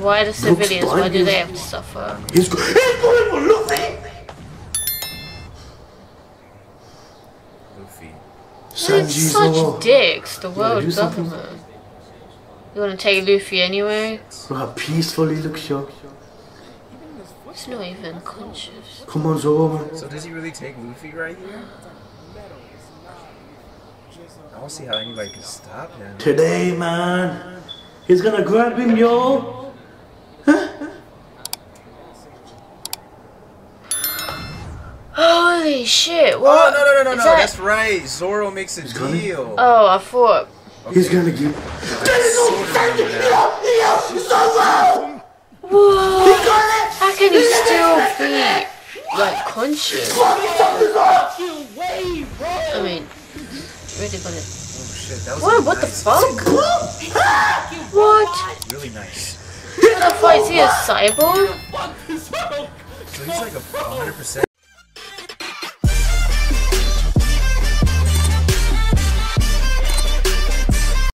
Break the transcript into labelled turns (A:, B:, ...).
A: Why the civilians? Why do they have to suffer?
B: He's, he's going for Luffy!
C: Luffy.
A: They're
B: Sanji's
A: such
B: over.
A: dicks, the world
B: do something.
A: government. You wanna take Luffy anyway?
B: Look how peaceful he looks, yo.
A: He's not even conscious.
B: Come on, Zoro, man.
C: So does he really take Luffy right here? I don't see how anybody can stop him.
B: Today, man. He's gonna grab him, yo.
A: Holy shit!
C: Oh no no no no no!
A: that-
C: That's right. Zoro makes a
B: coming.
C: deal.
A: Oh, I thought.
B: He's gonna give.
A: Whoa! How can he still be like conscious? I mean, really gonna.
C: Oh shit, that was
A: What?
C: a
A: What the fuck? What?
C: Really nice.
A: What the fuck is he a cyborg?
C: So he's like a 100%